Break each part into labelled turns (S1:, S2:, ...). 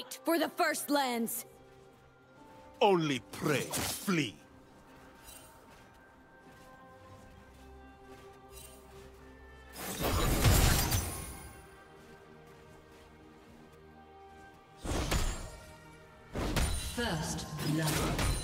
S1: Fight for the First Lands!
S2: Only pray, flee.
S3: First blood.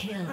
S3: Kill.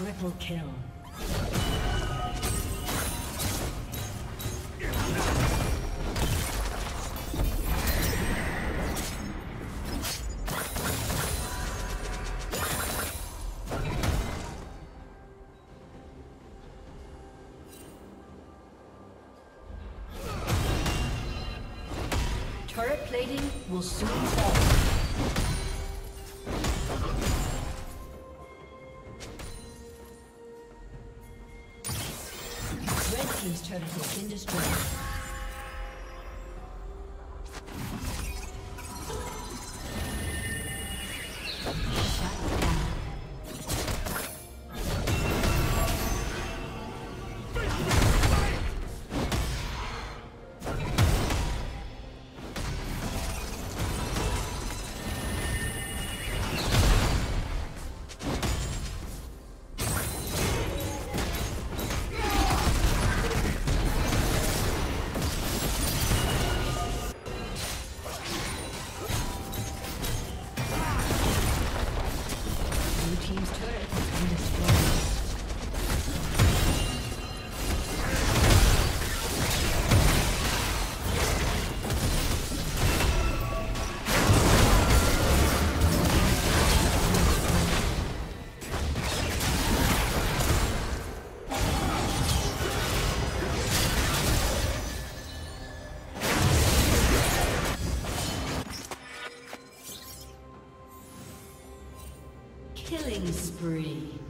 S3: Triple kill. Turret plating will soon fall. Killing spree.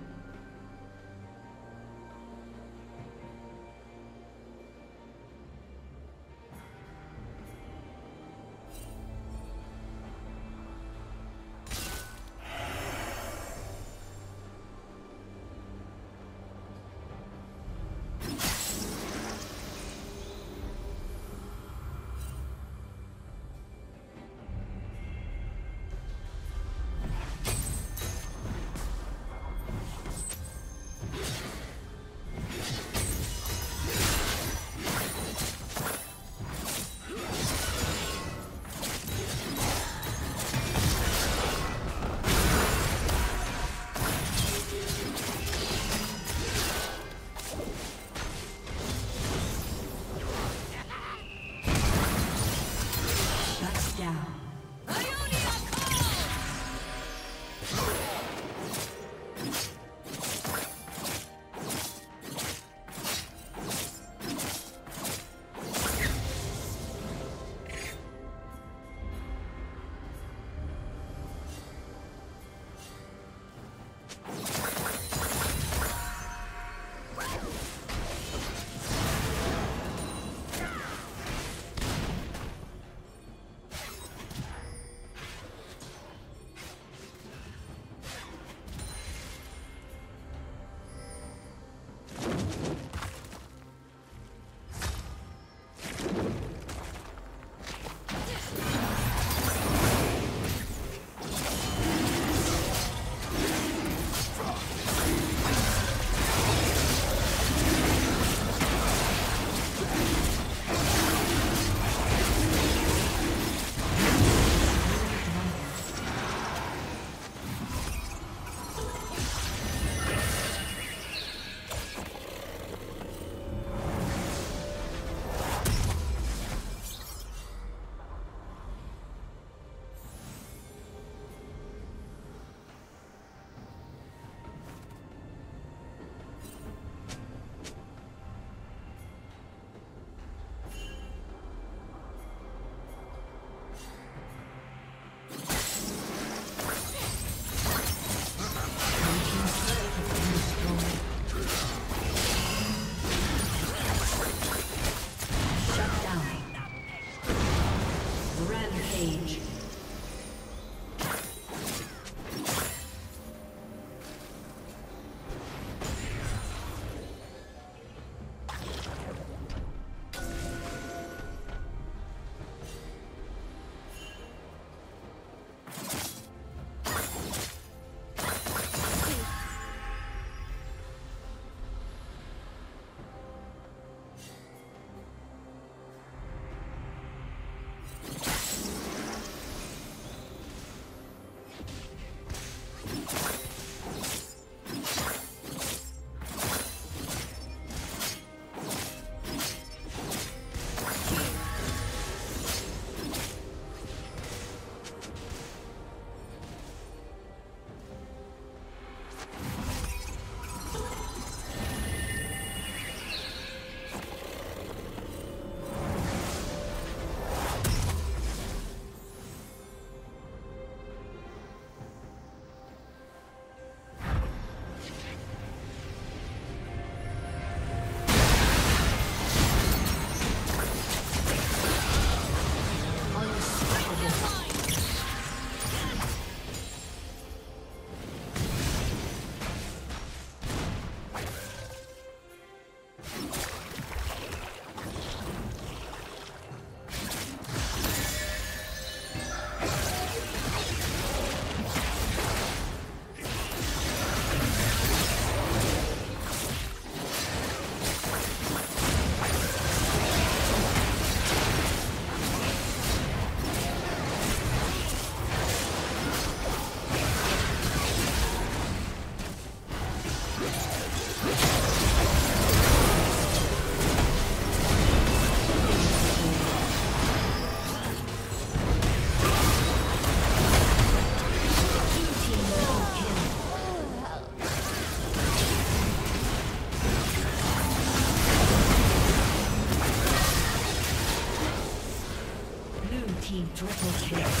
S3: Triple kill.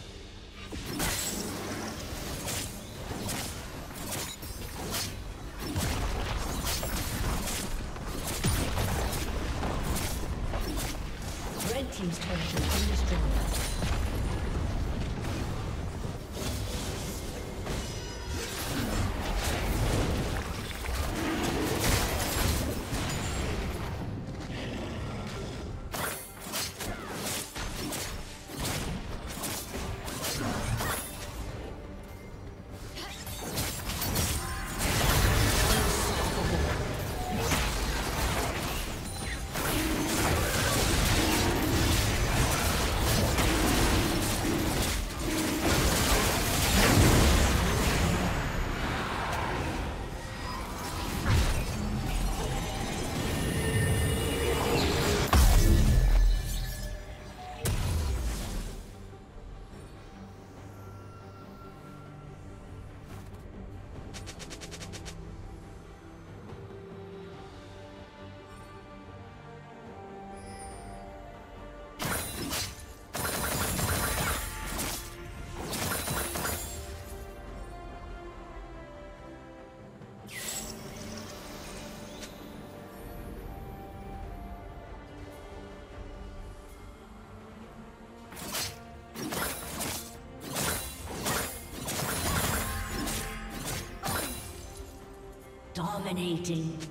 S3: Dominating.